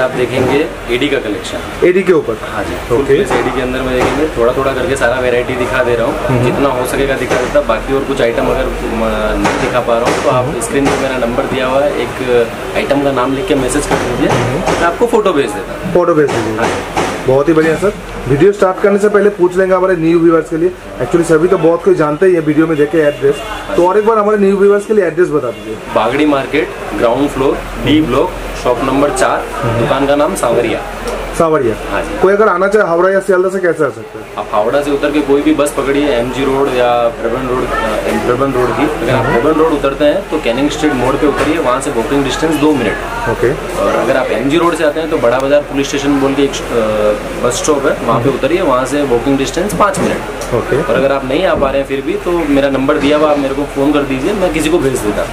आप देखेंगे एडी का कलेक्शन एडी के ऊपर? हाँ जी। Okay. ओके एडी के अंदर में देखेंगे थोड़ा थोड़ा करके सारा वेरायटी दिखा दे रहा हूँ। जितना हो सकेगा दिखा देता बाकी और कुछ आइटम अगर नहीं दिखा पा रहा हूँ तो आप स्क्रीन पर मेरा नंबर दिया हुआ है एक आइटम का नाम लिख के मैसेज कर दीजिए मैं आपको फ़ोटो भेज देता हूँ। फ़ोटो भेज दीजिए। हाँ जी। बहुत ही बढ़िया सर। वीडियो स्टार्ट करने से पहले पूछ लेंगे हमारे न्यू व्यूवर्स के लिए। एक्चुअली सभी तो बहुत कोई जानते ही है वीडियो में देखे एड्रेस तो और एक बार हमारे न्यू व्यूवर्स के लिए एड्रेस बता दीजिए। Bagri market ground floor D block shop number चार दुकान का नाम सांवरिया। सावरिया। हाँ जी। कोई अगर आना चाहे हावड़ा या सियालदा से कैसे आ सकते हैं? आप हावड़ा से उतर के कोई भी बस पकड़िए एम जी रोड या प्रबन रोड प्रबन रोड की अगर आप प्रबन रोड उतरते हैं तो कैनिंग स्ट्रीट मोड़ पे उतरिए वहाँ से वॉकिंग डिस्टेंस दो मिनट। ओके। और अगर आप एम जी रोड से आते हैं तो बड़ा बाज़ार पुलिस स्टेशन बोल के एक बस स्टॉप है वहाँ पे उतरिए वहाँ से वॉकिंग डिस्टेंस पाँच मिनट। ओके। और अगर आप नहीं आ पा रहे हैं फिर भी तो मेरा नंबर दिया हुआ आप मेरे को फ़ोन कर दीजिए मैं किसी को भेज देता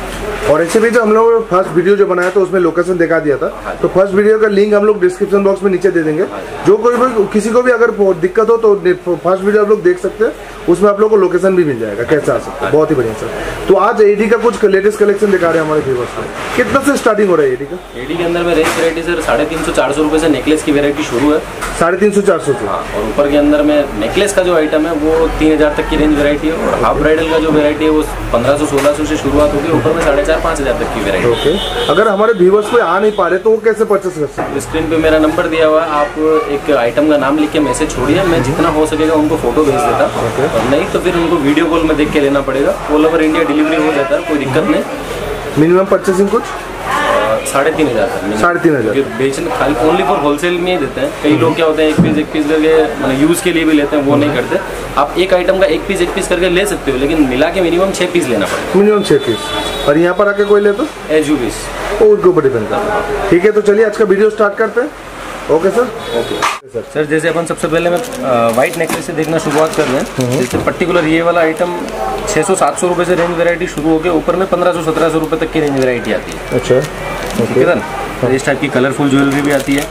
और ऐसे भी जो हम लोग फ़र्स्ट वीडियो जो बनाया था उसमें लोकेशन दिखा दिया था। हाँ तो फ़र्स्ट वीडियो का लिंक हम लोग डिस्क्रिप्शन बॉक्स में नीचे दे देंगे। जो कोई भी किसी को भी अगर दिक्कत हो तो फ़र्स्ट वीडियो आप लोग देख सकते हैं। उसमें आप लोग को लोकेशन भी मिल जाएगा। कैसे आ सकते हैं? बहुत ही बढ़िया सर तो आज एडी का कुछ लेटेस्ट कलेक्शन दिखा रहे हैं हमारे व्यूवर्स को। कितना से स्टार्टिंग हो रहा है एडी का? एडी के अंदर में रेंज वेरायटी सर साढ़े तीन सौ चार सौ रुपये से नेकलेस की वेरायटी शुरू है। साढ़े तीन सौ चार सौ हाँ और ऊपर के अंदर में नेकलेस का जो आइटम है वो तीन हज़ार तक की रेंज वेरायटी है और हाफ़ ब्राइडल का जो वेरायटी है वो पंद्रह सौ सोलह सौ से शुरुआत होगी ऊपर में साढ़े चार पाँच हज़ार तक की वेरायटी ओके अगर हमारे व्यूवर्स कोई आ नहीं पा रहे तो वो कैसे परचेस कर सकते स्क्रीन पे मेरा नंबर दिया हुआ आप एक आइटम का नाम लिख के मैसेज छोड़िए मैं जितना हो सकेगा उनको फ़ोटो भेज देता। और नहीं तो फिर उनको वीडियो कॉल में देख के लेना पड़ेगा। ऑल ओवर इंडिया डिलीवरी हो जाता है कोई दिक्कत नहीं। मिनिमम परचेसिंग कुछ? साढ़े तीन हज़ार साढ़े तीन हज़ार। बेचने खाली ओनली फॉर होलसेल में ही देते हैं। कई लोग क्या होते हैं एक पीस एक पीस करके मतलब यूज़ के लिए भी लेते हैं वो नहीं करते। आप एक आइटम का एक पीस एक पीस करके ले सकते हो लेकिन मिला के मिनिमम छः पीस लेना पड़ेगा। मिनिमम छः पीस और यहाँ पर आके कोई ले तो? एज यू पीस वो उनके ऊपर डिपेंड करता है। ठीक है तो चलिए आज का वीडियो स्टार्ट करते हैं। Okay sir okay sir sir जैसे अपन सबसे पहले मैं वाइट नेकलेस से देखना शुरुआत कर रहे हैं। जैसे पर्टिकुलर ये वाला आइटम 600 700 रुपए से रेंज वैरायटी शुरू होकर ऊपर में 1500 1700 रुपए तक की रेंज वैरायटी आती है। अच्छा। ठीक है ना? इस टाइप की कलरफुल ज्वेलरी भी आती है।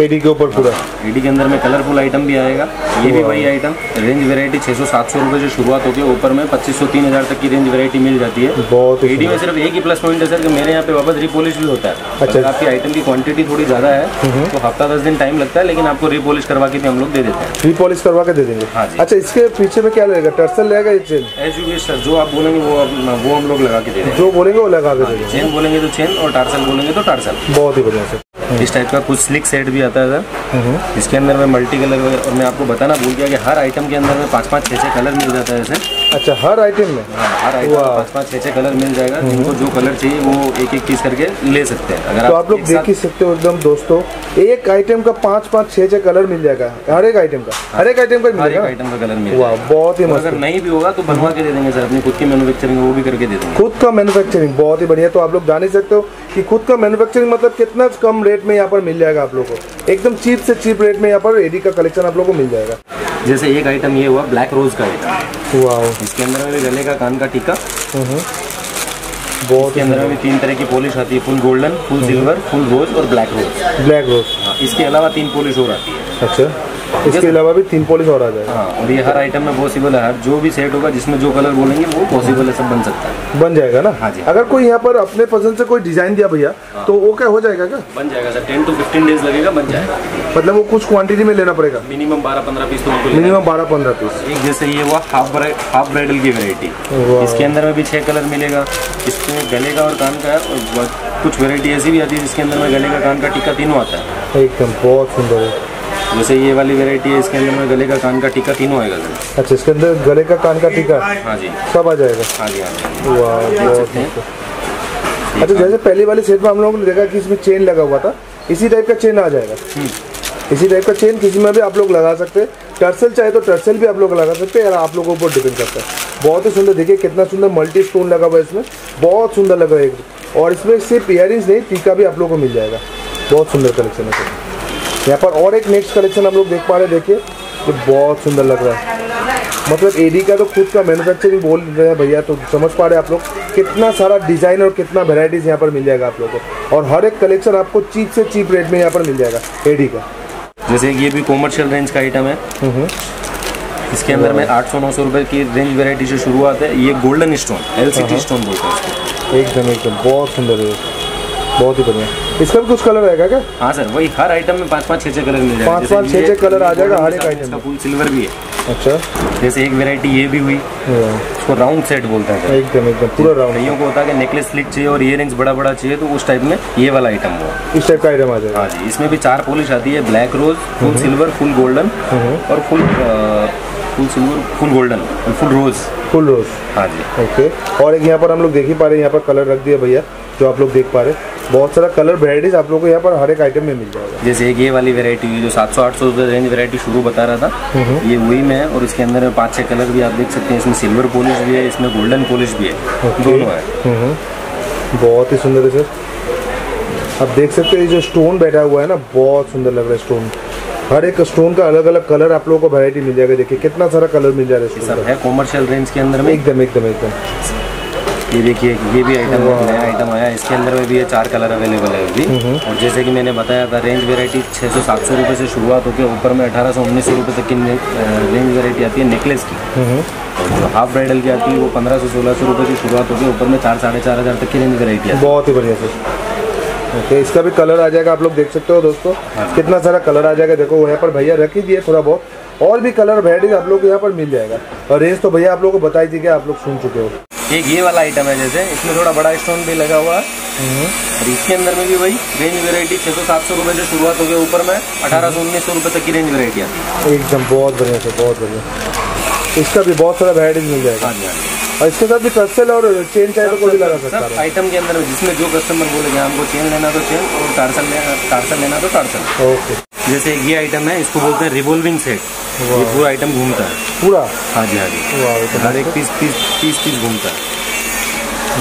एडी के ऊपर पूरा। एडी के अंदर में कलरफुल आइटम भी आएगा। ये भी वही। आइटम रेंज वैरायटी 600 700 रुपए से शुरुआत होती है। ऊपर में 2500 3000 तक की रेंज वैरायटी मिल जाती है। बहुत एडी में सिर्फ़ एक ही प्लस पॉइंट है सर कि मेरे यहाँ पे वापस रिपोलिश भी होता है। अच्छा। आपकी आइटम की क्वांटिटी थोड़ी ज़्यादा है तो हफ़्ता दस दिन टाइम लगता है लेकिन आपको रिपोलिश करवा के भी हम लोग दे देते हैं। रीपॉलिश करवा के दे देंगे। हाँ अच्छा इसके पीछे में क्या लगेगा? टर्सल लगेगा ये चेन एज यू सर जो आप बोलेंगे वो वो हम लोग लगा के दे देंगे। जो बोलेंगे वो लगा के दे देंगे। चेन बोलेंगे तो चेन और टार्सल बोलेंगे तो टार्सल बहुत ही बढ़िया सर इस टाइप का कुछ स्लिक सेट भी आता है सर इसके अंदर में मल्टी कलर वगैरह और मैं आपको बताना भूल गया कि हर आइटम के अंदर में पाँच पाँच छः छः कलर मिल जाता है ऐसे। अच्छा हर आइटम में? हाँ, हर आइटम पाँच पाँच छः छः कलर मिल जाएगा। जिनको जो कलर चाहिए वो एक एक पीस करके ले सकते हैं। अगर तो आप लोग देख ही सकते हो एकदम दोस्तों। एक आइटम का पाँच पाँच छः छः कलर मिल जाएगा। हर एक आइटम का? हर एक आइटम का हर एक आइटम का कलर मिल जाएगा। बहुत ही मस्त। अगर नहीं भी होगा तो बनवा के दे देंगे सर अपनी। खुद की मैन्युफैक्चरिंग वो भी करके दे देंगे। खुद का मैन्युफैक्चरिंग बहुत ही बढ़िया। तो आप लोग जान ही सकते हो कि खुद का मैनुफेक्चरिंग मतलब कितना कम रेट में यहाँ पर मिल जाएगा आप लोगों को। एकदम चीप से चीप रेट में यहाँ पर एडी का कलेक्शन आप लोगों को मिल जाएगा। जैसे एक आइटम ये हुआ ब्लैक रोज का आइटम इसके अंदर में भी गले का कान का टीका। बहुत के अंदर में भी तीन तरह की पॉलिश आती है full golden full silver full rose और ब्लैक रोज ब्लैक रोज इसके अलावा तीन पॉलिश और आती है। अच्छा। इसके अलावा भी तीन पॉलिश और आ जाएगा। हाँ और ये हर आइटम में पॉसिबल है। जो भी सेट होगा जिसमें जो कलर बोलेंगे वो पॉसिबल है सब बन सकता है। बन जाएगा ना? हाँ जी। अगर कोई यहाँ पर अपने पसंद से कोई डिज़ाइन दिया भैया तो वो क्या हो जाएगा क्या? बन जाएगा sir ten to fifteen days लगेगा बन जाएगा। मतलब वो कुछ क्वांटिटी में लेना पड़ेगा? मिनिमम बारह पंद्रह पीस तो मिनिमम बारह पंद्रह पीस एक जैसे ये हुआ हाफ़ हाफ़ ब्राइडल की वेराइटी वाह। इसके अंदर में भी छह कलर मिलेगा। इसमें गले का और कान का है और कुछ वेरायटी ऐसी भी आती है जिसके अंदर में गले का कान का टीका तीनों आता है। एकदम बहुत सुंदर है। जैसे ये वाली वेराइटी है इसके अंदर में गले का कान का टीका तीनों आएगा सर। अच्छा इसके अंदर गले का कान का टीका? हाँ जी। सब आ जाएगा? हाँ जी हाँ जी वाह हैं। मस्त। अच्छा जैसे पहली वाली सेट में हम लोगों ने देखा कि इसमें चेन लगा हुआ था इसी टाइप का चेन आ जाएगा। इसी टाइप का चेन किसी में भी आप लोग लगा सकते हैं। टर्सल चाहे तो टर्सल भी आप लोग लगा सकते हैं या आप लोगों के ऊपर डिपेंड करता है। बहुत ही सुंदर देखिए कितना सुंदर मल्टी स्टोन लगा हुआ है इसमें। बहुत सुंदर लगा है और इसमें सिर्फ़ इयर नहीं टीका भी आप लोगों को मिल जाएगा। बहुत सुंदर कलेक्शन है यहाँ पर और एक नेक्स्ट कलेक्शन हम लोग देख पा रहे हैं देखिए। ये बहुत सुंदर लग रहा है। मतलब एडी का तो खुद का मैन्युफैक्चरिंग बोल रहे हैं भैया तो समझ पा रहे हैं आप लोग। कितना सारा डिज़ाइन और कितना वेराइटीज यहाँ पर मिल जाएगा आप लोगों को। और हर एक कलेक्शन आपको चीप से चीप रेट में यहाँ पर मिल जाएगा एडी का। जैसे ये भी कॉमर्शियल रेंज का आइटम है। इसके अंदर में आठ सौ नौ सौ रुपये की रेंज वेराइटी से शुरुआत है। ये गोल्डन स्टोन एल स्टोन बोलते हैं एकदम एकदम बहुत सुंदर है। बहुत ही बढ़िया। इसका भी कुछ कलर रहेगा क्या? हाँ सर वही हर आइटम में पाँच पाँच छः छः कलर मिल जाएगा। पाँच- पाँच, छः- छः colour आ जाएगा हर एक इसका item में। फुल सिल्वर भी है। अच्छा। जैसे एक वेरायटी ये भी हुई उसको राउंड सेट बोलते हैं एकदम एकदम पूरा राउंड कईयों को होता है कि नेकलेस स्लिट चाहिए और इयर बड़ा बड़ा चाहिए तो उस टाइप में ये वाला आइटम हुआ। इस टाइप का आइटम आ जाएगा। हाँ जी इसमें भी चार पॉलिश आती है black rose full silver full golden और full full silver full golden और फुल रोज फुल रोज हाँ जी। ओके और एक यहाँ पर हम लोग देख ही पा रहे हैं यहाँ पर कलर रख दिया भैया जो आप लोग देख पा रहे हैं। बहुत सारा कलर वेराइटीज आप लोग को यहाँ पर हर एक आइटम में मिल जाएगा। जैसे एक ये वाली वेरायटी हुई जो 700 800 सौ रेंज वेरायटी शुरू बता रहा था ये वही में है और इसके अंदर में पाँच छह कलर भी आप देख सकते हैं इसमें सिल्वर पॉलिश भी है इसमें गोल्डन पॉलिश भी है दोनों है। बहुत ही सुंदर है सर। आप देख सकते हैं जो स्टोन बैठा हुआ है ना बहुत सुंदर लग रहा है स्टोन हर एक स्टोन का अलग अलग कलर आप लोगों को वैरायटी मिल जाएगा। देखिए कितना सारा कलर मिल जा रहा है सब है कॉमर्शियल रेंज के अंदर में। एकदम एकदम एकदम। ये देखिए ये भी आइटम नया आइटम आया इसके अंदर में भी ये चार कलर अवेलेबल है अभी। और जैसे कि मैंने बताया था रेंज वेरायटी 600 700 रुपए से शुरुआत होकर ऊपर में 1800 1900 रुपए तक की रेंज वेरायटी आती है नेकलेस की। और जो हाफ़ ब्राइडल की आती है वो 1500 1600 रुपए की शुरुआत होकर ऊपर में चार साढ़े चार हज़ार तक की रेंज वेरायटी है। बहुत ही बढ़िया सर। ओके इसका भी कलर आ जाएगा आप लोग देख सकते हो दोस्तों। कितना सारा कलर आ जाएगा देखो यहाँ पर भैया रख ही दिए थोड़ा बहुत। और भी कलर वेराइटीज आप लोग को यहाँ पर मिल जाएगा। और रेंज तो भैया आप लोग को बताई थी कि आप लोग सुन चुके हो है। एक ये वाला आइटम है जैसे। इसमें थोड़ा बड़ा स्टोन भी लगा हुआ है। और इसके अंदर में भी वही रेंज वेरायटी छह सौ सात सौ रुपए से शुरुआत हो गई ऊपर में। अठारह सौ उन्नीस सौ रुपए तक की रेंज वेरायटी आती है। एकदम बहुत बढ़िया सर बहुत बढ़िया। इसका भी बहुत सारा वेराइटीज मिल जाएगा। हाँ जी हाँ और इसके साथ भी टर्सल और चेन चाहिए तो कोई भी लगा सकता है। आइटम के अंदर जिसमें जो कस्टमर बोलेगा हमको चेन लेना तो चेन और टार्सल लेना टार्सल लेना तो टार्सल ओके जैसे ये आइटम है इसको बोलते हैं रिवॉल्विंग सेट ये पूरा आइटम घूमता है। पूरा? हाँ जी हाँ जी। तो हर एक पीस पीस पीस पीस घूमता है।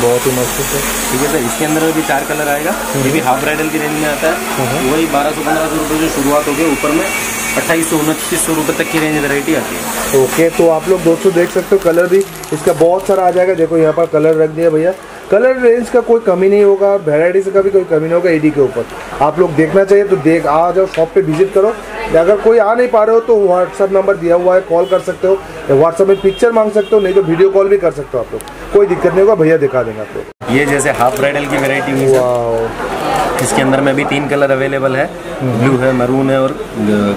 बहुत ही मस्त है। ठीक है सर इसके अंदर भी चार कलर आएगा। ये भी हाफ़ ब्राइडल की रेंज में आता है। वही बारह सौ पंद्रह सौ रुपये से शुरुआत होगी। ऊपर में अट्ठाईस सौ उनतीस सौ रुपये तक की रेंज वेरायटी आती है। ओके तो आप लोग दोस्तों देख सकते हो कलर भी इसका बहुत सारा आ जाएगा। देखो यहाँ पर कलर रख दिया भैया। कलर रेंज का कोई कमी नहीं होगा वेराइटीज का भी कोई कमी नहीं होगा एडी के ऊपर। आप लोग देखना चाहिए तो देख आ जाओ शॉप पे विज़िट करो। या अगर कोई आ नहीं पा रहे हो तो व्हाट्सअप नंबर दिया हुआ है कॉल कर सकते हो। या व्हाट्सअप में पिक्चर मांग सकते हो नहीं तो वीडियो कॉल भी कर सकते हो आप लोग। कोई दिक्कत नहीं होगा भैया दिखा देंगे आप लोग। ये जैसे हाफ़ ब्राइडल की वेरायटी इसके अंदर में भी तीन कलर अवेलेबल है ब्लू है मरून है और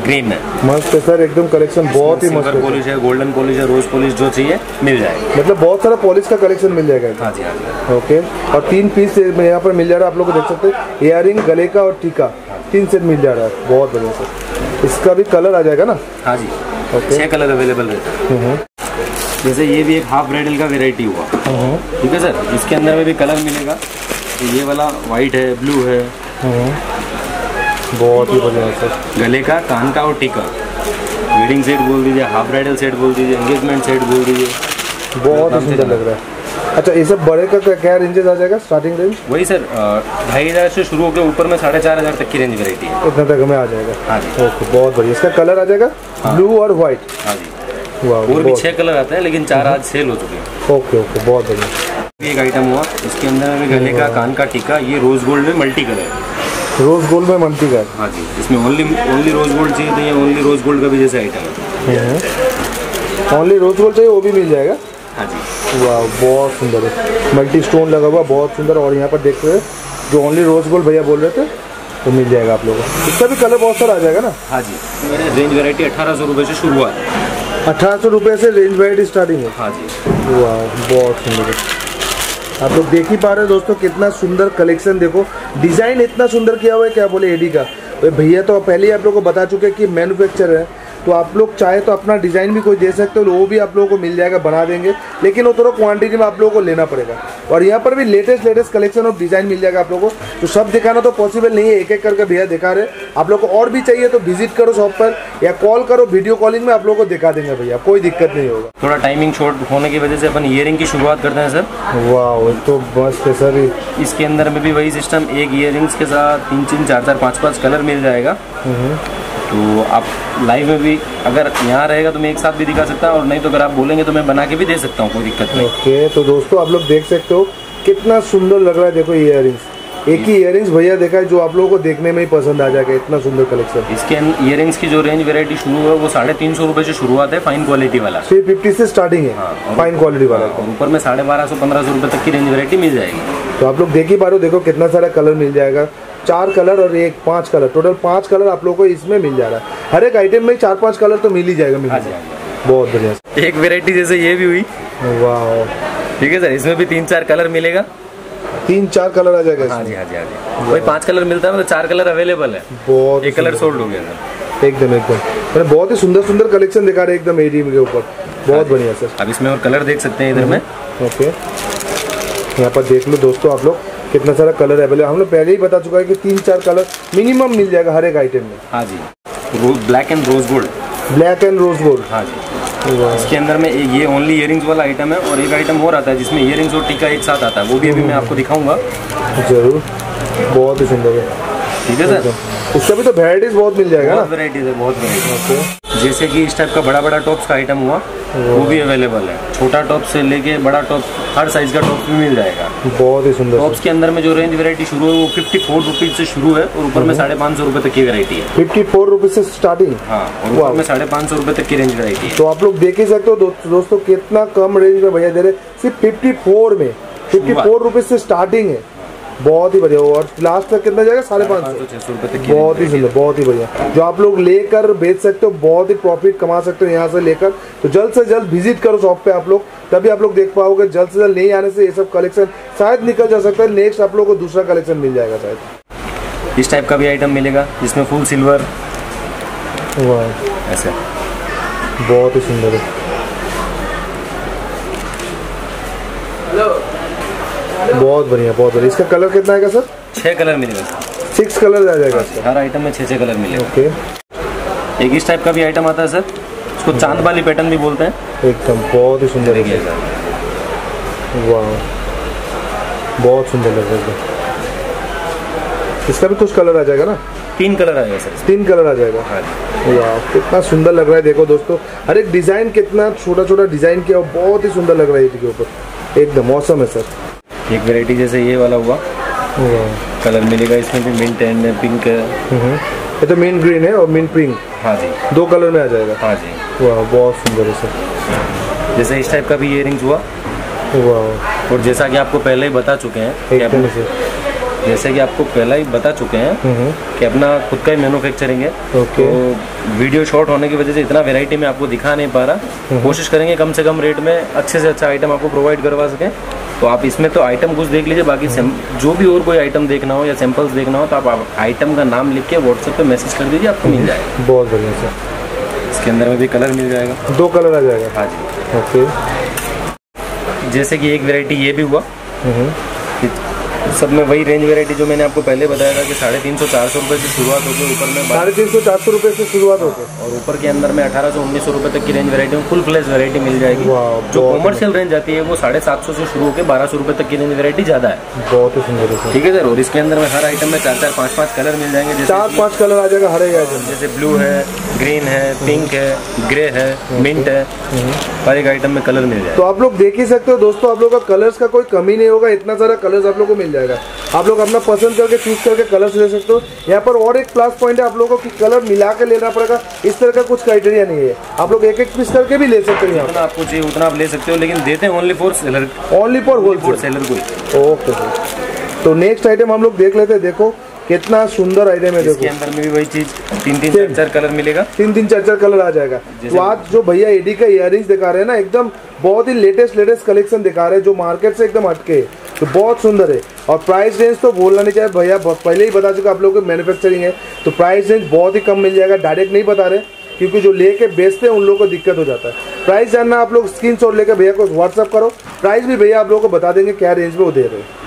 ग्रीन है। मस्त है सर एकदम कलेक्शन बहुत ही मस्त पॉलिश है गोल्डन पॉलिश है रोज पॉलिश जो चाहिए मिल जाएगा। मतलब बहुत सारा पॉलिश का कलेक्शन मिल जाएगा। हाँ जी हाँ जी। ओके और तीन पीस यहाँ पर मिल जा रहा है आप लोग को देख सकते हैं। इयर गले का और टीका तीन सेट मिल जा रहा है। बहुत बढ़िया सर। इसका भी कलर आ जाएगा ना? हाँ जी। ओके छह कलर अवेलेबल हैं। जैसे ये भी एक हाफ़ ब्राइडल का वेरायटी हुआ। ठीक है सर? इसके अंदर में भी कलर मिलेगा। ये वाला वाइट है ब्लू है। बहुत ही बढ़िया है सर। गले का कान का और टीका। वेडिंग सेट बोल दीजिए हाफ़ ब्राइडल सेट बोल दीजिए एंगेजमेंट सेट बोल दीजिए। बहुत ही सुंदर लग रहा है। अच्छा ये सब बड़े का क्या- रेंजेस आ जाएगा स्टार्टिंग रेंज वही सर ढाई हज़ार से शुरू होकर ऊपर में साढ़े चार हज़ार तक की रेंज वेरायटी है। इतना तक हमें आ जाएगा। हाँ जी। ओके बहुत बढ़िया। इसका कलर आ जाएगा ब्लू और व्हाइट हाँ जी। और भी छह कलर आते हैं लेकिन चार आज सेल हो चुके हैं। ओके ओके बहुत बढ़िया। एक आइटम हुआ। इसके अंदर में गले का कान का टीका ये रोज गोल्ड में मल्टी कलर है। रोज गोल्ड में मनती का हाँ जी इसमें ओनली ओनली रोज गोल्ड चाहिए तो ये ओनली रोज गोल्ड का भी जैसे आइटम है। ओनली रोज गोल्ड चाहिए वो भी मिल जाएगा? हाँ जी। वाह बहुत सुंदर है। मल्टी स्टोन लगा हुआ बहुत सुंदर और यहाँ पर देख रहे जो ओनली रोज गोल्ड भैया बोल रहे थे वो मिल जाएगा आप लोगों को। इसका भी कलर बहुत सारा आ जाएगा ना? हाँ जी। मेरे रेंज वेरायटी अठारह सौ रुपये से शुरुआत है। अठारह सौ रुपये से रेंज वेराइटी स्टार्टिंग है। हाँ जी। वाह बहुत सुंदर है। आप लोग देख ही पा रहे हो दोस्तों कितना सुंदर कलेक्शन देखो। डिज़ाइन इतना सुंदर किया हुआ है, क्या बोले एडी का। भैया तो पहले ही आप लोग को बता चुके हैं कि मैन्युफैक्चर है। तो आप लोग चाहे तो अपना डिज़ाइन भी कोई दे सकते हो वो भी आप लोगों को मिल जाएगा बना देंगे। लेकिन वो थोड़ा क्वांटिटी में आप लोगों को लेना पड़ेगा। और यहाँ पर भी latest latest collection of design मिल जाएगा आप लोगों को। तो सब दिखाना तो पॉसिबल नहीं है एक एक करके भैया दिखा रहे आप लोग को और भी चाहिए तो विज़िट करो शॉप पर या कॉल करो वीडियो कॉलिंग में आप लोग को दिखा देंगे भैया। कोई दिक्कत नहीं होगा। थोड़ा टाइमिंग शॉर्ट होने की वजह से अपन ईयरिंग की शुरुआत करते हैं सर वाह तो बस है सर। इसके अंदर में भी वही सिस्टम एक ईयरिंग्स के साथ तीन तीन चार चार पाँच पाँच कलर मिल जाएगा। तो आप लाइव में भी अगर यहाँ रहेगा तो मैं एक साथ भी दिखा सकता हूँ और नहीं तो अगर आप बोलेंगे तो मैं बना के भी दे सकता हूँ कोई दिक्कत नहीं। ओके तो दोस्तों आप लोग देख सकते हो कितना सुंदर लग रहा है देखो इयर एक ही इयरिंग्स भैया देखा है जो आप लोगों को देखने में ही पसंद आ जाएगा इतना सुंदर कलेक्शन इसके इयरिंग्स की जो रेंज वेरायटी शुरू है वो साढ़े तीन सौ रुपये से शुरुआत है फाइन क्वालिटी वाला। थ्री फिफ्टी से स्टार्टिंग है हाँ, फाइन क्वालिटी वाला। और ऊपर में साढ़े बारह सौ पंद्रह सौ रुपये तक की रेंज वेरायटी मिल जाएगी। तो आप लोग देख ही पा रहे हो देखो कितना सारा कलर मिल जाएगा। चार कलर और एक पाँच कलर। टोटल पाँच कलर आप लोगों को इसमें मिल जा रहा है। हर एक आइटम में चार पाँच कलर तो मिल ही जाएगा मिल हाँ जाएगा। बहुत बढ़िया। एक वेरायटी जैसे ये भी हुई। वाह ठीक है सर इसमें भी तीन चार कलर मिलेगा। तीन चार कलर आ जाएगा हाँ जी हाँ जी हाँ जी। वही पाँच कलर मिलता है मतलब चार कलर अवेलेबल है। बहुत एक कलर। सोल्ड हो गया सर एकदम एकदम। मैंने बहुत ही सुंदर सुंदर कलेक्शन दिखा रहे एकदम एडीएम के ऊपर। बहुत बढ़िया सर। अब इसमें और कलर देख सकते हैं इधर में। ओके। यहाँ पर देख लो दोस्तों आप लोग। कितना सारा कलर अवेलेबल हम लोग पहले ही बता चुका है कि तीन चार कलर मिनिमम मिल जाएगा हर एक आइटम में। हाँ जी। Black and rose gold black and rose gold हाँ जी। इसके अंदर में ये- ओनली इयर वाला आइटम है और एक आइटम और आता है जिसमें इयर और टीका एक साथ आता है। वो भी अभी मैं आपको दिखाऊँगा। ज़रूर। बहुत ही सुंदर है। ठीक है सर। इसका भी तो वेराइटीज बहुत मिल जाएगा बहुत वेराइटीज है बहुत वेराइटी जैसे कि इस टाइप का बड़ा बड़ा टॉप्स का आइटम हुआ वो भी अवेलेबल है। छोटा टॉप से लेके बड़ा टॉप हर साइज़ का टॉप भी मिल जाएगा। बहुत ही सुंदर। टॉप्स के अंदर में जो रेंज वेरायटी शुरू है वो फिफ्टी फोर रुपीज़ से शुरू है और ऊपर में साढ़े पाँच सौ रुपये तक की वेरायटी है। फिफ्टी फोर रुपीज़ से स्टार्टिंग हाँ और ऊपर में साढ़े पाँच सौ रुपये तक की रेंज वेरायटी है। तो आप लोग देख ही सकते हो दोस्तों कितना कम रेंज में भैया दे रहे सिर्फ़ फिफ्टी फोर में फिफ्टी फोर रुपीज़ से स्टार्टिंग है। बहुत ही बढ़िया और लास्ट तक कितना जाएगा? साढ़े पाँच सौ। छः सौ रुपये तक बहुत ही सुंदर बहुत ही बढ़िया। जो आप लोग लेकर बेच सकते हो बहुत ही प्रॉफिट कमा सकते हो यहाँ से लेकर। तो जल्द से जल्द विज़िट करो शॉप पे आप लोग तभी आप लोग देख पाओगे जल्द से जल्द नहीं आने से ये सब कलेक्शन शायद निकल जा सकता है। नेक्स्ट आप लोग को दूसरा कलेक्शन मिल जाएगा शायद। इस टाइप का भी आइटम मिलेगा जिसमें फुल सिल्वर ऐसे। बहुत ही सुंदर है। बहुत बढ़िया बहुत बढ़िया। इसका कलर कितना आएगा सर? छः कलर मिलेगा। सिक्स कलर आ जाएगा हर आइटम में छः छः कलर मिलेगा। ओके एक इस टाइप का भी आइटम आता है सर। उसको चाँद वाली पैटर्न भी बोलते हैं। एकदम बहुत ही सुंदर है वाह। बहुत सुंदर लग रहा है इसका भी कुछ कलर आ जाएगा ना? तीन कलर आएगा सर। तीन कलर आ जाएगा। हाँ। वाह कितना सुंदर लग रहा है देखो दोस्तों। हर एक डिज़ाइन कितना छोटा छोटा डिज़ाइन किया बहुत ही सुंदर लग रहा है इसके ऊपर। एकदम मौसम है सर। एक वेराइटी जैसे ये वाला हुआ। कलर मिलेगा इसमें भी मिंट एंड पिंक है हम्म। ये तो मेन ग्रीन है और मेन पिंक हाँ जी। दो कलर में आ जाएगा। हाँ जी। वाह बहुत सुंदर है सर जैसे इस टाइप का भी इयर हुआ। वाह। और जैसा कि आपको पहले ही बता चुके हैं जैसे कि आपको पहले ही बता चुके हैं हम्म। कि अपना खुद का ही मैन्युफैक्चरिंग है। तो वीडियो शॉर्ट होने की वजह से इतना वैरायटी में आपको दिखा नहीं पा रहा। कोशिश करेंगे कम से कम रेट में अच्छे से अच्छा आइटम आपको प्रोवाइड करवा सकें। तो आप इसमें तो आइटम कुछ देख लीजिए बाकी जो भी और कोई आइटम देखना हो या सैंपल्स देखना हो तो आप- आइटम का नाम लिख के व्हाट्सएप पर मैसेज कर दीजिए आपको मिल जाएगा। बहुत बढ़िया सर। इसके अंदर में भी कलर मिल जाएगा। दो कलर आ जाएगा। हाँ जी। ओके जैसे कि एक वेराइटी ये भी हुआ। हम्म। सब में वही रेंज वैरायटी जो मैंने आपको पहले बताया था कि साढ़े तीन सौ चार सौ रुपये से शुरुआत होगी ऊपर में साढ़े तीन सौ चार सौ रुपये से शुरुआत होती है और ऊपर के अंदर में अठारह सौ उन्नीस सौ रुपये तक की रेंज वैरायटी में फुल फ्लेज वैरायटी मिल जाएगी। जो कॉमर्शियल रेंज आती है वो साढ़े सात सौ से शुरू होकर बारह सौ रुपये तक की रेंज वैरायटी ज़्यादा है। बहुत ही सुंदर है। ठीक है सर और इसके अंदर में हर आइटम में चार चार पाँच पाँच कलर मिल जाएँगे जैसे चार पाँच कलर आ जाएगा हर एक आइटम जैसे ब्लू है ग्रीन है पिंक है ग्रे है मिंट है हर एक आइटम में कलर मिल जाएगा। तो आप लोग देख ही सकते हो दोस्तों आप लोग का कलर्स का कोई कमी नहीं होगा इतना सारा कलर्स आप लोग को मिल जाएगा। आप लोग अपना पसंद करके चूज़ करके कलर्स ले सकते हो। यहाँ पर और एक प्लस पॉइंट है आप लोगों को कि कलर मिला के लेना पड़ेगा। इस तरह का कुछ क्राइटेरिया नहीं है। आप लोग एक एक पीस करके भी ले सकते हो यहाँ। आपको चाहिए उतना आप ले सकते हो लेकिन देते हैं only for seller only for for seller को। ओके तो नेक्स्ट आइटम हम लोग देख लेते हैं। देखो कितना सुंदर है इसके देखो। अंदर में भी वही चीज़ तीन तीन चार चार कलर मिलेगा। तीन तीन चार चार कलर आ जाएगा। तो आज जो भैया एडी का इयरिंग्स दिखा रहे हैं ना एकदम बहुत ही लेटेस्ट लेटेस्ट कलेक्शन दिखा रहे हैं जो मार्केट से एकदम हटके। है तो बहुत सुंदर है। और प्राइस रेंज तो बोलना नहीं चाहिए भैया पहले ही बता चुका आप लोगों को मैन्युफैक्चरिंग है। तो प्राइस रेंज बहुत ही कम मिल जाएगा डायरेक्ट नहीं बता रहे क्योंकि जो लेके बेचते हैं उन लोगों को दिक्कत हो जाता है। प्राइस जानना आप लोग स्क्रीन शॉट लेकर भैया को व्हाट्सअप करो। प्राइस भी भैया आप लोगों को बता देंगे क्या रेंज में वो दे रहे हैं।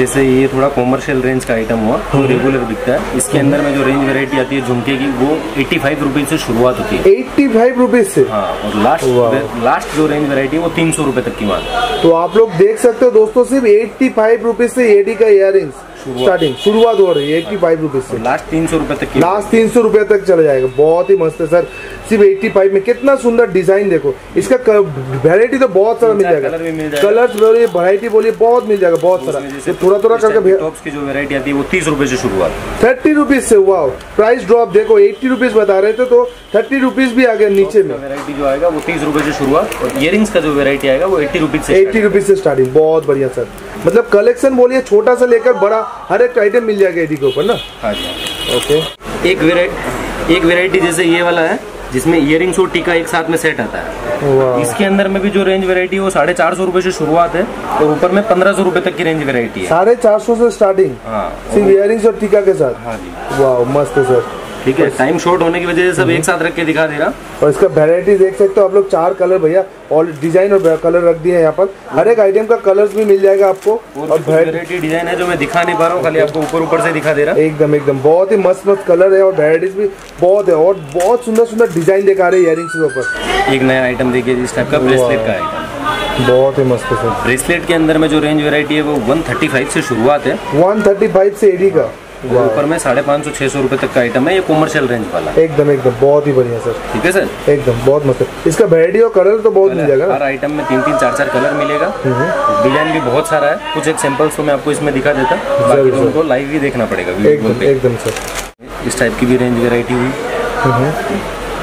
जैसे ये थोड़ा कॉमर्शियल रेंज का आइटम हुआ तो रेगुलर बिकता है। इसके अंदर में जो रेंज वेरायटी आती है झुमके की वो एट्टी फाइव रुपीज़ से शुरुआत होती है। एट्टी फाइव रुपीज़ से? हाँ और लास्ट लास्ट जो रेंज वैरायटी है वो तीन सौ रुपए तक की माल तो आप लोग देख सकते हो दोस्तों सिर्फ़ एट्टी फाइव रुपीज़ से एडी का इयर रिंग स्टार्टिंग शुरुआत हो रही है एट्टी फाइव रुपीज़ से। लास्ट तीन सौ रुपए तक लास्ट तीन सौ रुपये तक चला जाएगा। बहुत ही मस्त है सर सिर्फ़ एट्टी फाइव में कितना सुंदर डिज़ाइन देखो। इसका वेरायटी तो बहुत सारा मिल जाएगा। कलर बोलिए वैरायटी बोलिए बहुत मिल जाएगा बहुत सारा। तो थोड़ा थोड़ा करके टॉप्स की जो वेरायटी आती है वो तीस रुपए से शुरुआत थर्टी रुपीज़ से वाओ प्राइस ड्रॉप देखो एट्टी रुपीज़ बता रहे थे तो थर्टी रुपीज़ भी आ गया नीचे में। वेरायटी जो आएगा वो तीस रुपए से शुरुआत और इयरिंग्स का जो वेरायटी आएगा वो एट्टी रुपीज़ से एट्टी रुपीज़ से स्टार्टिंग बहुत बढ़िया सर मतलब कलेक्शन बोलिए छोटा सा लेकर बड़ा हर एक आइटम मिल जाएगा एडी के ऊपर ना? हाँ जी। ओके एक वेराइटी एक वेराइटी जैसे ये वाला है जिसमें इयर और टीका एक साथ में सेट आता है। इसके अंदर में भी जो रेंज वेरायटी है वो साढ़े चार सौ रुपये से शुरुआत है और ऊपर में पंद्रह सौ रुपये तक की रेंज वेरायटी है। साढ़े चार सौ से स्टार्टिंग हाँ। सिर्फ़ इयर और टीका के साथ? हाँ जी। वाह मस्त है सर। ठीक है टाइम शॉर्ट होने की वजह से सब एक साथ रख के दिखा दे रहा। और इसका वेरायटी देख सकते हो आप लोग चार कलर भैया और डिज़ाइन और कलर रख दिए हैं यहाँ पर। हर एक आइटम का कलर्स भी मिल जाएगा आपको। और और वेरायटी डिज़ाइन है जो मैं दिखा नहीं पा रहा हूँ खाली आपको ऊपर ऊपर से दिखा दे रहा। एकदम एकदम बहुत ही मस्त मस्त कलर है और वेराइटीज भी बहुत है और बहुत सुंदर सुंदर डिज़ाइन दिखा रहे हैं इयरिंग्स के ऊपर। एक नया आइटम देखिए इस टाइप का ब्रेसलेट का आइटम बहुत ही मस्त है ब्रेसलेट के अंदर में जो रेंज वेरायटी है वो 135 से शुरुआत है। वन थर्टी फाइव से एडी का। और ऊपर में साढ़े पाँच सौ छः सौ रुपये तक का आइटम है ये कॉमर्शियल रेंज वाला। एकदम एकदम बहुत ही बढ़िया सर। ठीक है सर? एकदम बहुत मस्त इसका वेरायटी और कलर तो बहुत मिल जाएगा हर आइटम में तीन तीन चार चार कलर मिलेगा डिज़ाइन भी बहुत सारा है। कुछ एक सैंपल्स तो मैं आपको इसमें दिखा देता। बाकी तो उनको लाइव ही देखना पड़ेगा एकदम एकदम सर। इस टाइप की भी रेंज वेरायटी हुई।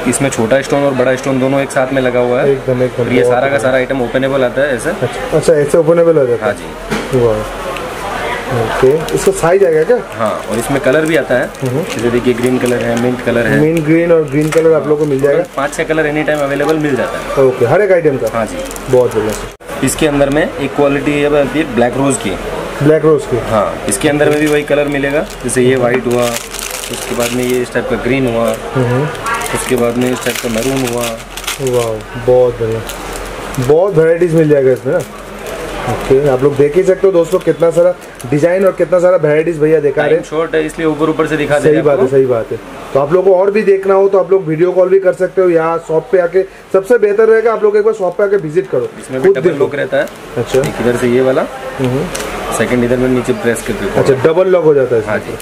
इसमें छोटा स्टोन और बड़ा स्टोन दोनों एक साथ में लगा हुआ है। एकदम एकदम ये सारा का सारा आइटम ओपनेबल आता है ऐसा। अच्छा अच्छा ऐसे ओपनेबल हो जाता है। हाँ जी। वाह। ओके इसका साइज़ आएगा क्या? हाँ और इसमें कलर भी आता है। जैसे देखिए ग्रीन कलर है मिंट कलर है। मीन ग्रीन और ग्रीन कलर आप लोग को मिल जाएगा। पाँच छः कलर एनी टाइम अवेलेबल मिल जाता है। ओके हर एक आइटम का? हाँ जी। बहुत बढ़िया इसके अंदर में एक क्वालिटी आती है ब्लैक रोज की ब्लैक रोज की? हाँ इसके अंदर में भी वही कलर मिलेगा। जैसे ये वाइट हुआ उसके बाद में ये इस टाइप का ग्रीन हुआ। उसके बाद में इस टाइप का मैरून हुआ। वाह बहुत बढ़िया। बहुत वेराइटीज मिल जाएगा इसमें ना? ओके okay, आप लोग देख ही सकते हो दोस्तों कितना सारा डिज़ाइन और कितना सारा वेराइटीज भैया दिखा रहे हैं। शॉर्ट है इसलिए ऊपर ऊपर से दिखा सही बात है सही बात है। तो आप लोग को और भी देखना हो तो आप लोग वीडियो कॉल भी कर सकते हो यहाँ शॉप पे आके सबसे बेहतर रहेगा आप लोग एक बार शॉप पे आके विज़िट करो। इसमें भी डबल लॉक रहता है। अच्छा। इधर से ये वाला सेकंड इधर में नीचे प्रेस करके अच्छा डबल लॉक हो जाता है हाँ जी।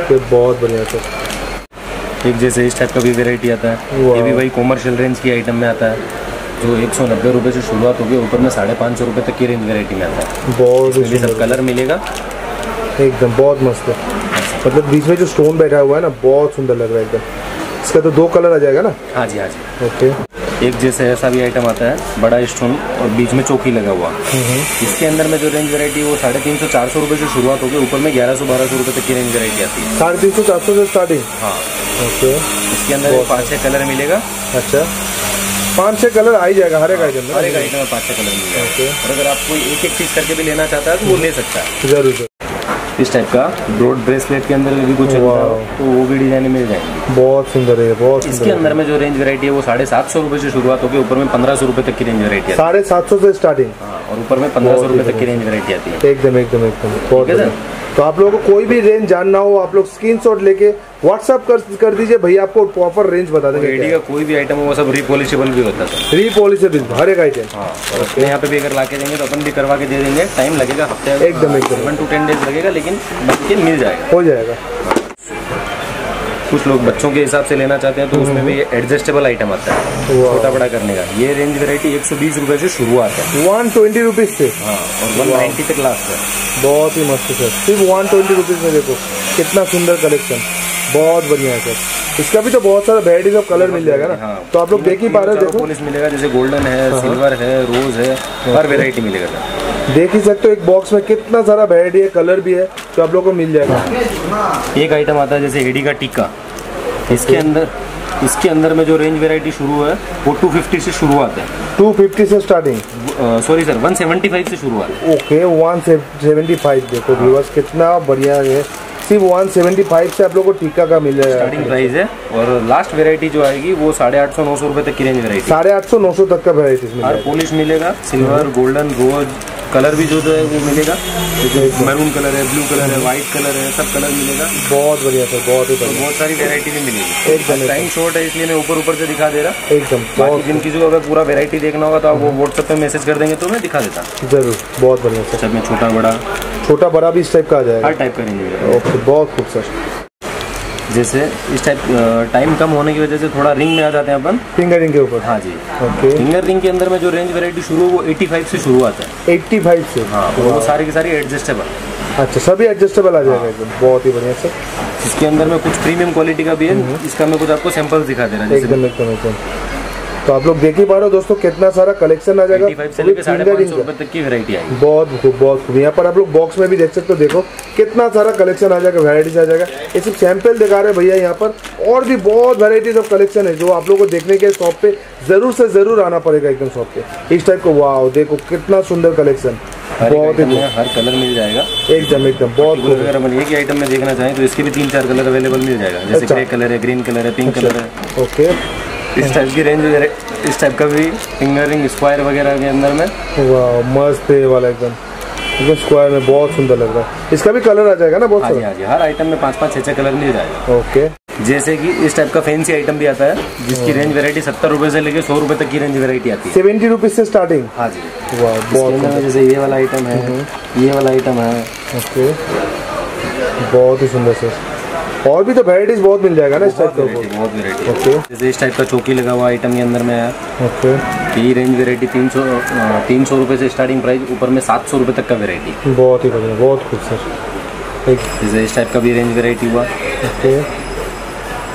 ओके बहुत बढ़िया सर। एक जैसे इस टाइप का भी वेराइटी आता है। ये भी वही कॉमर्शियल रेंज की आइटम में आता है। जो एक सौ नब्बे रुपये से शुरुआत होगी ऊपर में साढ़े पाँच सौ रुपये तक की रेंज वेराइटी में आता है। बहुत सब कलर मिलेगा। एकदम बहुत मस्त है। मतलब बीच में जो स्टोन बैठा हुआ है ना बहुत सुंदर लग रहा है एकदम। इसका तो दो कलर आ जाएगा ना? हाँ जी हाँ जी। ओके एक जैसे ऐसा भी आइटम आता है बड़ा स्टोन और बीच में चौकी लगा हुआ। इसके अंदर में जो रेंज वेराइटी है वो साढ़े तीन सौ चार सौ रुपये से शुरुआत होगी ऊपर में ग्यारह सौ बारह सौ रुपये तक की रेंज वेराइटी आती है। साढ़े तीन सौ चार सौ से स्टार्टिंग हाँ। ओके इसके अंदर पाँच छः कलर मिलेगा। अच्छा। पाँच छह कलर आ ही जाएगा हर एक आइटम हर एक आइटम में पाँच छः कलर मिल जाएगा। और अगर आप कोई एक एक चीज़ करके भी लेना चाहता है तो वो ले सकता है। ज़रूर इस टाइप का ब्रॉड ब्रेसलेट के अंदर भी कुछ है तो वो भी डिज़ाइन मिल जाएँगी। बहुत सुंदर है बहुत इसके अंदर में जो रेंज वेराइटी है वो साढ़े सात सौ रुपये से शुरुआत होगी ऊपर में पंद्रह सौ रुपये तक की रेंज वेराइटी आती है। साढ़े सात सौ से स्टार्टिंग हाँ और ऊपर में पंद्रह सौ रुपये तक की रेंज वेराइटी आती है। एकदम एकदम एकदम। ठीक है बढ़िया। तो आप लोगों को कोई भी रेंज जानना हो आप लोग स्क्रीन शॉट लेके व्हाट्सअप कर कर दीजिए भैया आपको प्रॉपर रेंज बता देंगे रेडी का कोई भी आइटम हो वो सब रिपोलिशेबल भी होता है रिपोलिशेबल हर एक आइटम हाँ और अपने यहाँ पे भी अगर ला के देंगे तो अपन भी करवा के दे देंगे। टाइम लगेगा हफ़्ते एकदम, एकदम। वन टू टेन डेज़ लगेगा लेकिन मिल जाएगा। हो जाएगा। कुछ लोग बच्चों के हिसाब से लेना चाहते हैं तो उसमें भी एडजस्टेबल आइटम आता है छोटा बड़ा करने का। ये रेंज वेरायटी एक सौ बीस रुपये से शुरुआत है। वन ट्वेंटी रुपीज़ से? हाँ और वन नाइन्टी तक लास्ट है। बहुत ही मस्त सर सिर्फ़ वन ट्वेंटी रुपीज़ में देखो कितना सुंदर कलेक्शन बहुत बढ़िया है सर। इसका भी तो बहुत सारा वेराइटीज ऑफ़ कलर मिल जाएगा ना। हाँ। तो आप लोग देख ही पा रहे हो देखो। मिलेगा जैसे गोल्डन है सिल्वर है। रोज है हर वेराइटी मिलेगा सर। देख ही सकते हो एक बॉक्स में कितना सारा वेराइटी है कलर भी है तो आप लोग को मिल जाएगा। एक आइटम आता है जैसे एडी का टिक्का। इसके अंदर इसके अंदर में जो रेंज वेराइटी शुरू है वो 250 से शुरुआत है। टू फिफ्टी से स्टार्टिंग सॉरी सर 175 से शुरुआत है। ओके वन सेवेंटी फाइव देखो व्यूअर्स कितना बढ़िया है। सिर्फ़ वन सेवेंटी फाइव से आप लोग को टीका का मिल जाएगा। स्टार्टिंग प्राइस है और लास्ट वेराइटी जो आएगी वो साढ़े आठ सौ नौ सौ रुपये तक की रेंज वेराइटी साढ़े आठ सौ नौ सौ तक का जाएगा। पॉलिश मिलेगा सिल्वर गोल्डन रोज कलर भी जो जो है वो मिलेगा। मैरून कलर है ब्लू कलर है व्हाइट कलर है सब कलर मिलेगा। बहुत बढ़िया सर बहुत ही बढ़िया। बहुत सारी वेराइटी भी मिलेगी। एकदम टाइम शॉर्ट है इसलिए मैं ऊपर ऊपर से दिखा दे रहा। एकदम बाकी बहुत जिनकी जो अगर पूरा वेरायटी देखना होगा तो आप वो व्हाट्सएप पे मैसेज कर देंगे तो मैं दिखा देता। ज़रूर बहुत बढ़िया सर। सब में छोटा बड़ा छोटा बड़ा भी इस टाइप का आ जाएगा। हर टाइप का रेंज मिलेगा ओके बहुत खूब सर। जैसे इस टाइप टाइम कम होने की वजह से थोड़ा रिंग में आ जाते हैं अपन। फिंगर रिंग के ऊपर? हाँ जी। ओके फिंगर रिंग के अंदर में जो रेंज वेरायटी शुरू वो 85 से शुरू आता है। 85 से? हाँ वो सारी की सारी एडजस्टेबल अच्छा सभी एडजस्टेबल आ जाएगा एकदम। बहुत ही बढ़िया सर। इसके अंदर में कुछ प्रीमियम क्वालिटी का भी है। इसका मैं कुछ आपको सैंपल्स दिखा दे रहा हूँ एकदम एकदम एकदम। तो आप लोग देख ही पा रहे हो दोस्तों कितना सारा कलेक्शन आ जाएगा। 85 से लेकर साढ़े पाँच सौ रुपए तक की वैरायटी आएगी। बहुत खूब बहुत खूब। यहाँ पर आप लोग बॉक्स में भी देख सकते हो देखो कितना सारा कलेक्शन आ जाएगा वैरायटीज आ जाएगा। ये सिर्फ़ सैंपल दिखा रहे भैया यहाँ पर। और भी बहुत वैरायटीज ऑफ़ कलेक्शन है जो आप लोगों को देखने के शॉप पे ज़रूर से ज़रूर आना पड़ेगा एकदम शॉप पे। इस टाइप को वाह देखो कितना सुंदर कलेक्शन बहुत ही हर कलर मिल जाएगा। एकदम एकदम बहुत अगर अपन एक ही आइटम में देखना चाहें तो इसके भी तीन चार कलर अवेलेबल मिल जाएगा। जैसे अच्छा। ग्रे कलर है ग्रीन कलर है पिंक कलर है। ओके इस टाइप की रेंज इस टाइप का भी फिंगरिंग स्क्वायर वगैरह के अंदर में। वाह मस्त है वाला एकदम। एकदम स्क्वायर में बहुत सुंदर लग रहा है। इसका भी कलर आ जाएगा ना बहुत हाँ जी हाँ जी हर आइटम में पाँच पाँच छः छः कलर मिल जाएगा। ओके। जैसे कि इस टाइप का फैंसी आइटम भी आता है जिसकी रेंज वैरायटी सत्तर रुपए से लेके सौ रुपए तक की रेंज वैरायटी आती है। सेवेंटी रुपीज़ से स्टार्टिंग हाँ जी। वाह बहुत जैसे ये वाला आइटम है ये वाला आइटम है। ओके। बहुत ही सुंदर सर। और भी तो वैरायटीज बहुत मिल जाएगा ना इस टाइप बहुत का बहुत वैरायटी ओके जैसे इस टाइप का चौकी लगा हुआ आइटम के अंदर में है। ओके तो ये रेंज वैरायटी तीन सौ तीन सौ रुपये से स्टार्टिंग प्राइस ऊपर में सात सौ रुपये तक का वैरायटी बहुत ही बढ़िया बहुत खूब सर एक जैसे इस टाइप का भी रेंज वैरायटी हुआ। ओके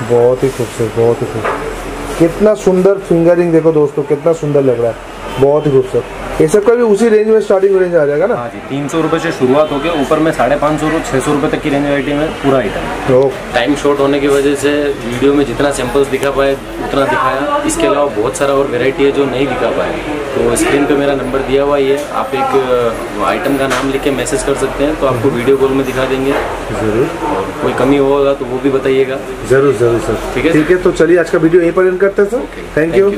बहुत ही खूबसूरत बहुत ही खूब। कितना सुंदर फिंगरिंग देखो दोस्तों कितना सुंदर लग रहा है। बहुत ही खूबसूरत ये सब का भी उसी रेंज में स्टार्टिंग रेंज आ जाएगा ना? हाँ जी तीन सौ रुपये से शुरुआत हो गया ऊपर में साढ़े पाँच सौ छः सौ रुपये तक की रेंज वैरायटी में पूरा आइटम है। तो टाइम शॉर्ट होने की वजह से वीडियो में जितना सैंपल्स दिखा पाए उतना दिखाया। इसके अलावा बहुत सारा और वैरायटी है जो नहीं दिखा पाए। तो स्क्रीन पे मेरा नंबर दिया हुआ ही है। आप एक आइटम का नाम लिख के मैसेज कर सकते हैं तो आपको वीडियो कॉल में दिखा देंगे। ज़रूर। और कोई कमी होगा तो वो भी बताइएगा। ज़रूर ज़रूर सर। ठीक है, ठीक है तो चलिए आज का वीडियो यहीं पर एंड करते हैं सर। Thank you